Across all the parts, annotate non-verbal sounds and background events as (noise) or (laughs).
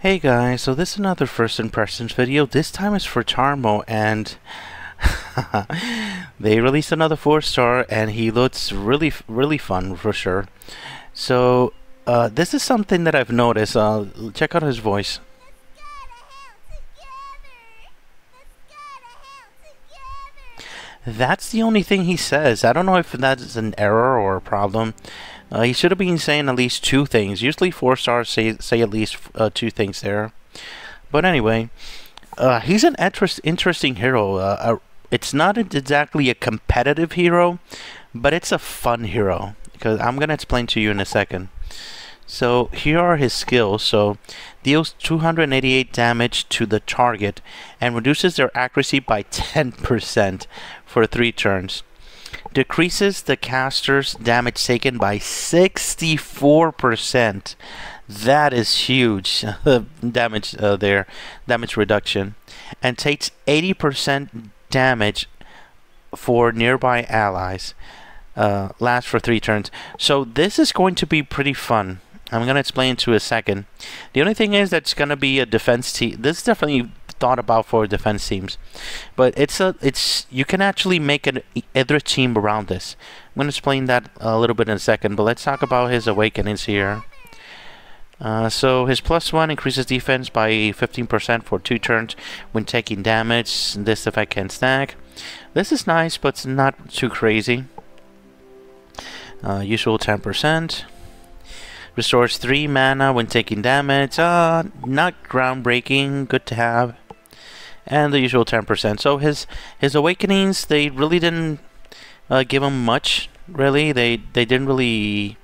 Hey guys, so this is another first impressions video. This time is for Tarmo and (laughs) they released another 4 star and he looks really really fun for sure. So uh, this is something that I've noticed. Uh, check out his voice. That's the only thing he says. I don't know if that's an error or a problem. Uh, he should have been saying at least two things. Usually four stars say, say at least uh, two things there. But anyway, uh, he's an interest, interesting hero. Uh, it's not exactly a competitive hero, but it's a fun hero. Because I'm going to explain to you in a second. So here are his skills. So deals 288 damage to the target and reduces their accuracy by 10% for 3 turns. Decreases the caster's damage taken by 64%. That is huge (laughs) damage uh, there, damage reduction. And takes 80% damage for nearby allies. Uh, lasts for 3 turns. So this is going to be pretty fun. I'm going to explain to a second. The only thing is that's going to be a defense team. This is definitely thought about for defense teams, but it's a it's you can actually make an other team around this. I'm to explain that a little bit in a second, but let's talk about his awakenings here. Uh, so his plus one increases defense by 15% for two turns when taking damage. This effect can stack. This is nice, but it's not too crazy. Uh, usual 10%. Restores 3 mana when taking damage. Uh, not groundbreaking. Good to have. And the usual 10%. So his his awakenings, they really didn't uh, give him much, really. They, they didn't really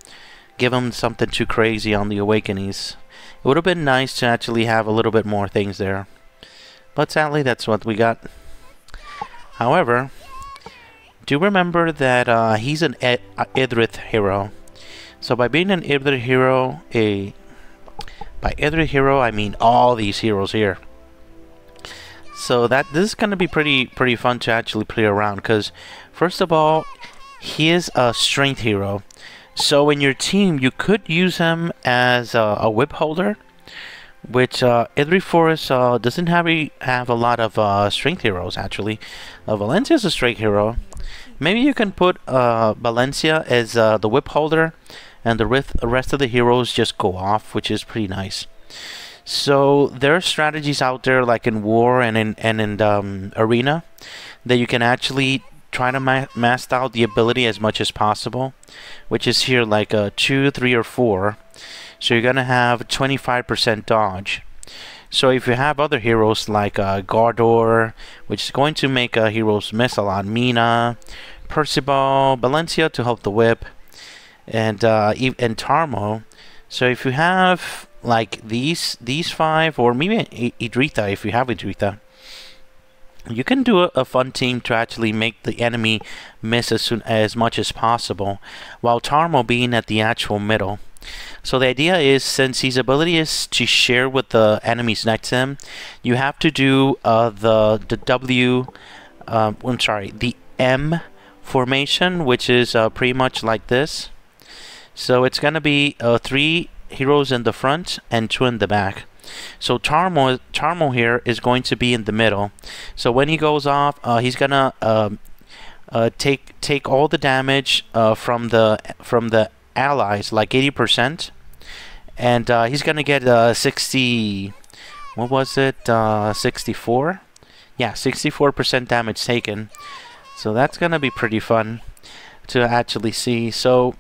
give him something too crazy on the awakenings. It would have been nice to actually have a little bit more things there. But sadly, that's what we got. However, do remember that uh, he's an Ed Idrith hero. So by being an Idrith hero, a by Idrith hero I mean all these heroes here. So that this is gonna be pretty pretty fun to actually play around because first of all, he is a strength hero. So in your team, you could use him as a, a whip holder, which uh, Idrith Forest uh, doesn't have a, have a lot of uh, strength heroes actually. Uh, Valencia is a strength hero. Maybe you can put uh, Valencia as uh, the whip holder and the rest of the heroes just go off, which is pretty nice. So there are strategies out there, like in war and in and in um, arena, that you can actually try to ma master out the ability as much as possible, which is here like a two, three, or four. So you're gonna have 25% dodge. So if you have other heroes like uh, Gardor, which is going to make uh, heroes miss a lot, Mina, Percival, Valencia to help the whip, and uh, and Tarmo. So if you have like these these five, or maybe Idritha if you have Idritha, you can do a, a, fun team to actually make the enemy miss as soon as much as possible, while Tarmo being at the actual middle. So the idea is, since his ability is to share with the enemies next to him, you have to do uh, the the W. Um, I'm sorry, the M formation, which is uh, pretty much like this. So it's going to be uh, three heroes in the front and two in the back. So Tarmo, Tarmo here is going to be in the middle. So when he goes off, uh, he's gonna uh, uh, take take all the damage uh, from the from the allies, like 80%, and uh, he's gonna get uh, 60. What was it? 64. Yeah, 64% damage taken. So that's gonna be pretty fun to actually see. So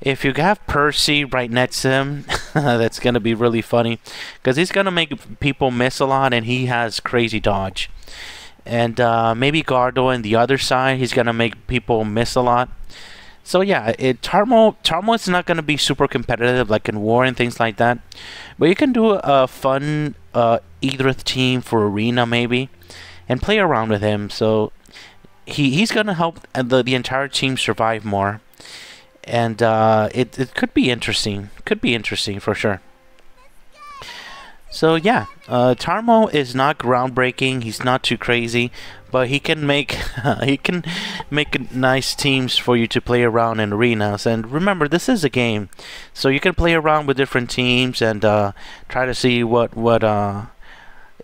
if you have Percy right next to him, (laughs) that's going to be really funny. Because he's going to make people miss a lot and he has crazy dodge. And uh, maybe Gardo on the other side, he's going to make people miss a lot. So yeah, it, Tarmo, is not going to be super competitive like in War and things like that. But you can do a fun uh, Idrith team for Arena maybe. And play around with him. So he, he's going to help the, the entire team survive more and uh, it, it could be interesting. Could be interesting for sure. So yeah, uh, Tarmo is not groundbreaking. He's not too crazy, but he can make (laughs) he can make nice teams for you to play around in arenas. And remember, this is a game, so you can play around with different teams and uh, try to see what what uh,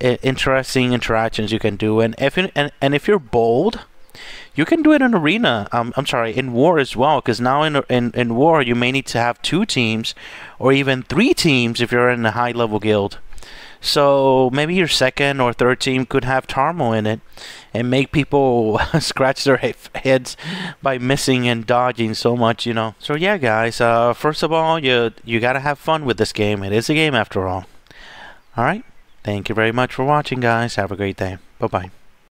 interesting interactions you can do. And if and and if you're bold. You can do it in arena. Um, I'm sorry, in war as well, because now in, in in war you may need to have two teams, or even three teams if you're in a high level guild. So maybe your second or third team could have Tarmo in it and make people (laughs) scratch their he heads by missing and dodging so much, you know. So yeah, guys, uh, first of all, you you gotta have fun with this game. It is a game after all. All right. Thank you very much for watching, guys. Have a great day. Bye-bye.